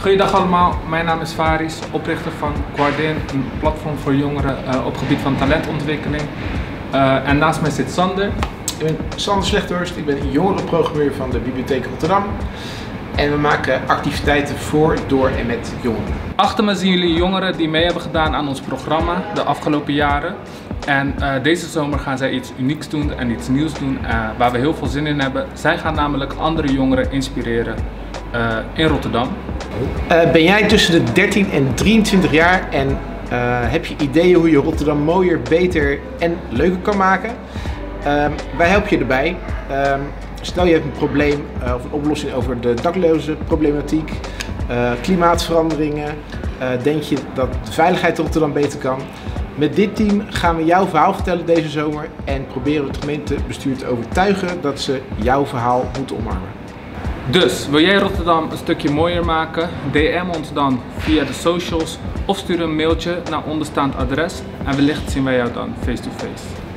Goedendag allemaal, mijn naam is Faris, oprichter van Guardian, een platform voor jongeren uh, op gebied van talentontwikkeling. Uh, en naast mij zit Sander. Ik ben Sander Slechthorst, ik ben jongerenprogrammeur van de Bibliotheek Rotterdam. En we maken activiteiten voor, door en met jongeren. Achter me zien jullie jongeren die mee hebben gedaan aan ons programma de afgelopen jaren. En uh, deze zomer gaan zij iets unieks doen en iets nieuws doen waar we heel veel zin in hebben. Zij gaan namelijk andere jongeren inspireren in Rotterdam. Uh, ben jij tussen de 13 en 23 jaar en uh, heb je ideeën hoe je Rotterdam mooier, beter en leuker kan maken? Uh, wij helpen je erbij. Ehm, stel je hebt een probleem uh, of een oplossing over de dakloze problematiek, klimaatveranderingen. denk je dat de veiligheid in Rotterdam beter kan? Met dit team gaan we jouw verhaal vertellen deze zomer en proberen we het gemeentebestuur te overtuigen dat ze jouw verhaal moeten omarmen. Dus wil jij Rotterdam een stukje mooier maken? DM ons dan via de socials of stuur een mailtje naar onderstaand adres en wellicht zien wij jou dan face to face.